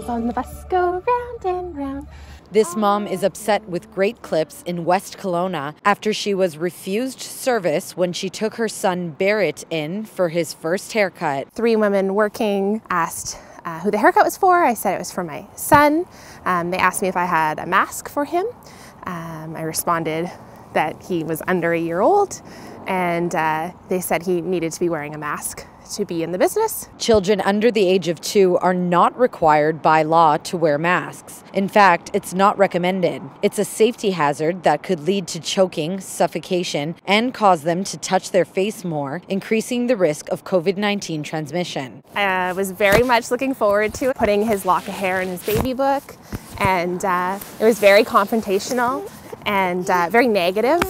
wheels on the bus go round and round. This mom is upset with Great Clips in West Kelowna after she was refused service when she took her son Barrett in for his first haircut. Three women working asked uh, who the haircut was for. I said it was for my son. Um, they asked me if I had a mask for him. Um, I responded that he was under a year old and uh, they said he needed to be wearing a mask to be in the business. Children under the age of two are not required by law to wear masks. In fact, it's not recommended. It's a safety hazard that could lead to choking, suffocation, and cause them to touch their face more, increasing the risk of COVID 19 transmission. I was very much looking forward to putting his lock of hair in his baby book, and uh, it was very confrontational and uh, very negative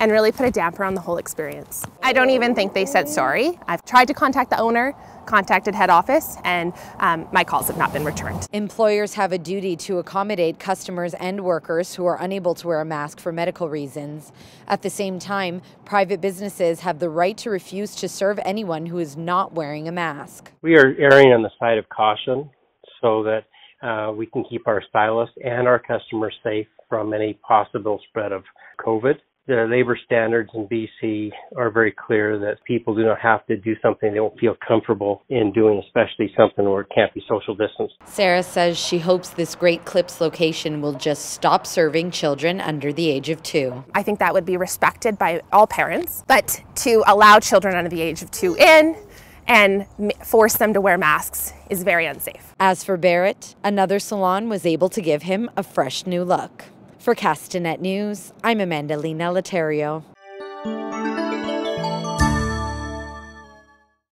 and really put a damper on the whole experience. I don't even think they said sorry. I've tried to contact the owner, contacted head office, and um, my calls have not been returned. Employers have a duty to accommodate customers and workers who are unable to wear a mask for medical reasons. At the same time, private businesses have the right to refuse to serve anyone who is not wearing a mask. We are erring on the side of caution so that uh, we can keep our stylists and our customers safe from any possible spread of COVID the labor standards in BC are very clear that people do not have to do something they don't feel comfortable in doing, especially something where it can't be social distance. Sarah says she hopes this Great Clips location will just stop serving children under the age of two. I think that would be respected by all parents, but to allow children under the age of two in and force them to wear masks is very unsafe. As for Barrett, another salon was able to give him a fresh new look. For Castanet News, I'm Amandalina Letterio.